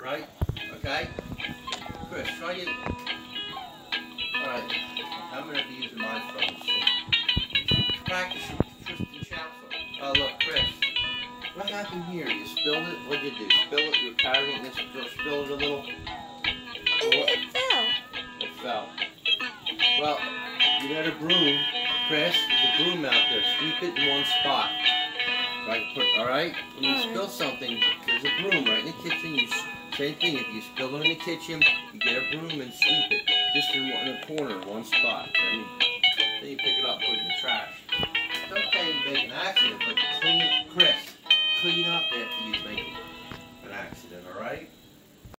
right? Okay? Chris, try it. Alright, I'm gonna be using my phone, so practice Tristan Chapel. Oh, look, Chris. What happened here? You spilled it? What'd you do? Spill it? You were carrying just spilled it a little? It, it fell. It fell. Well, you got a broom, Chris. There's a broom out there. Sweep it in one spot. Right, put, all right? When you spill something, there's a broom same thing. If you spill it in the kitchen, you get a broom and sweep it just in one corner, one spot. Then you, then you pick it up, put it in the trash. It's okay to make an accident, but clean, Chris, clean up after you make it.